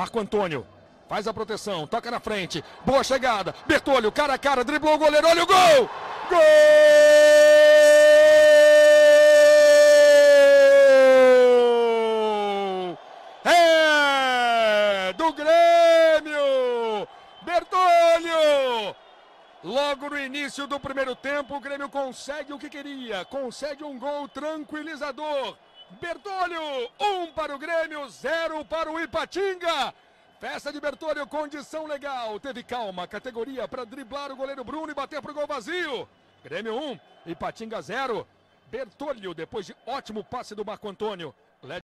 Marco Antônio. Faz a proteção, toca na frente. Boa chegada. Bertolho, cara a cara, driblou o goleiro. Olha o gol! Gol! É do Grêmio! Bertolho! Logo no início do primeiro tempo, o Grêmio consegue o que queria. Consegue um gol tranquilizador. Bertolho, um para o Grêmio, zero para o Ipatinga. Festa de Bertolho, condição legal. Teve calma, categoria para driblar o goleiro Bruno e bater para o gol vazio. Grêmio 1, um, Ipatinga 0. Bertolho, depois de ótimo passe do Marco Antônio.